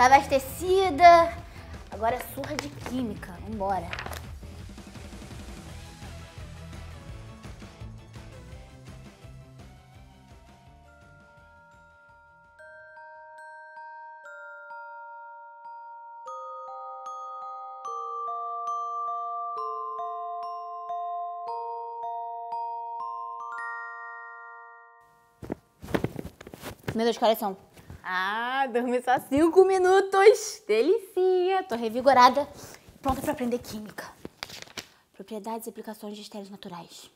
Tá abastecida. Agora é surra de química. Vambora. Meu Deus, horas são? Ah, dormi só cinco minutos. Delicinha. Tô revigorada. Pronta pra aprender química. Propriedades e aplicações de estéreos naturais.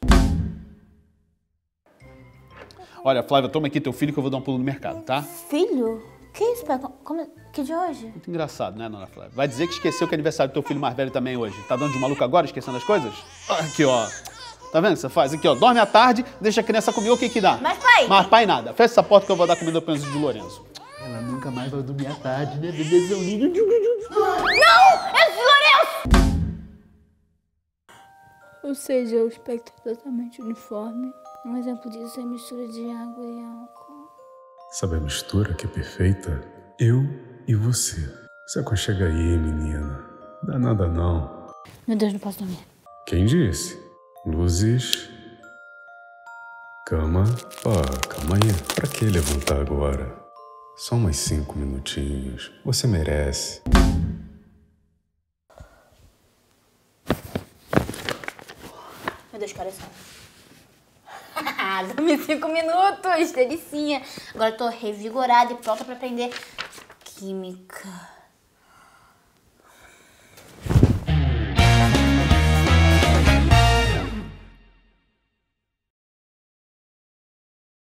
Olha, Flávia, toma aqui teu filho que eu vou dar um pulo no mercado, tá? Filho? Que isso, pai? Como... Que de hoje? Muito engraçado, né, dona Flávia? Vai dizer que esqueceu que é aniversário do teu filho mais velho também hoje. Tá dando de maluco agora, esquecendo as coisas? Aqui, ó. Tá vendo o que você faz? Aqui, ó. Dorme à tarde, deixa a criança comer, o que que dá? Mas, pai... Mas, pai, nada. Fecha essa porta que eu vou dar comida pro Enzo de Lourenço. Ela nunca mais vai dormir à tarde, né, bebezão lindo? Não! É Lourenço! Ou seja, o espectro é totalmente uniforme. Um exemplo disso é a mistura de água e álcool. Sabe a mistura que é perfeita? Eu e você. Se aconchega aí, menina. Dá nada não. Meu Deus, não posso dormir. Quem disse? Luzes. Cama. Ó, calma aí. Pra que levantar agora? Só mais cinco minutinhos. Você merece. Meu Deus, que horas são? Dormi cinco minutos, delicinha. Agora eu tô revigorada e pronta pra aprender química.